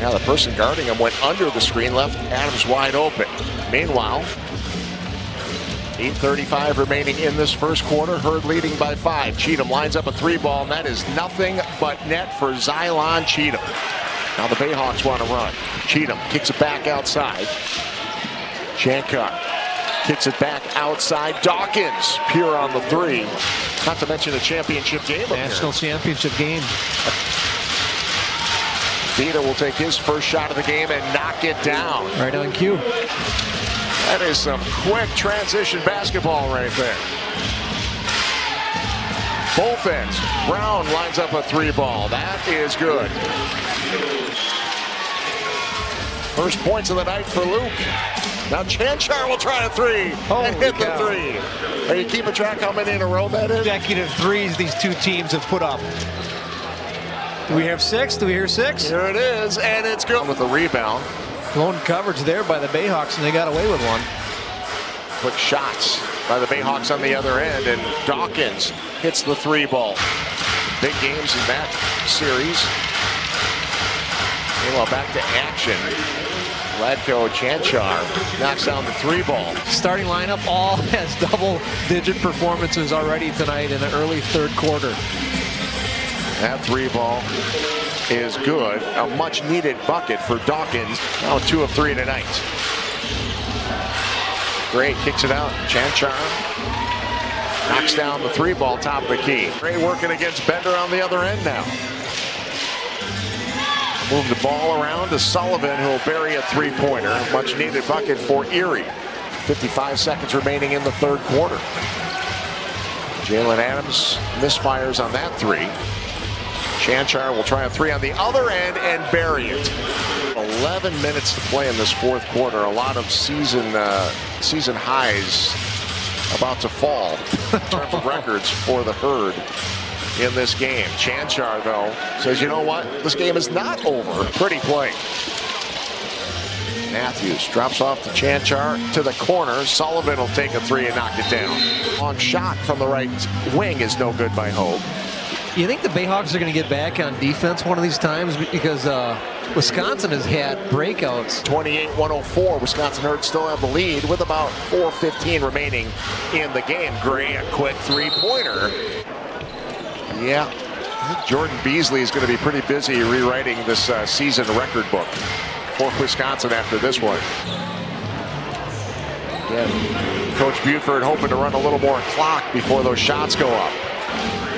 Now the person guarding him went under the screen, left Adams wide open. Meanwhile, 8.35 remaining in this first quarter. Herd leading by five. Cheatham lines up a three ball, and that is nothing but net for Zylan Cheatham. Now the Bayhawks want to run. Cheatham kicks it back outside. Shankar kicks it back outside. Dawkins pure on the three. Not to mention a championship game. National championship game. Vita will take his first shot of the game and knock it down. Right on cue. That is some quick transition basketball right there. Both ends. Brown lines up a three ball. That is good. First points of the night for Luke. Now Chanchar will try a three and Holy hit the three. Are you keeping track how many in a row that is? Consecutive threes these two teams have put up. Do we have six? Do we hear six? Here it is, and it's good with the rebound. Blown coverage there by the Bayhawks, and they got away with one. Quick shots by the Bayhawks on the other end, and Dawkins hits the three ball. Big games in that series. Meanwhile, back to action. Vlatko Chanchar knocks down the three ball. Starting lineup all has double-digit performances already tonight in the early third quarter. That three ball is good. A much needed bucket for Dawkins. Now two of three tonight. Gray kicks it out. Chanchar knocks down the three ball top of the key. Gray working against Bender on the other end now. Move the ball around to Sullivan who will bury a three pointer. Much needed bucket for Erie. 55 seconds remaining in the third quarter. Jalen Adams misfires on that three. Chanchar will try a three on the other end and bury it. 11 minutes to play in this fourth quarter. A lot of season uh, season highs about to fall in terms of records for the herd in this game. Chanchar, though, says, you know what? This game is not over. Pretty play. Matthews drops off to Chanchar to the corner. Sullivan will take a three and knock it down. Long shot from the right wing is no good by Hogue. You think the Bayhawks are going to get back on defense one of these times because uh, Wisconsin has had breakouts. 28-104. Wisconsin Herd still have the lead with about 4.15 remaining in the game. Gray, a quick three-pointer. Yeah, Jordan Beasley is going to be pretty busy rewriting this uh, season record book for Wisconsin after this one. Again, Coach Buford hoping to run a little more clock before those shots go up.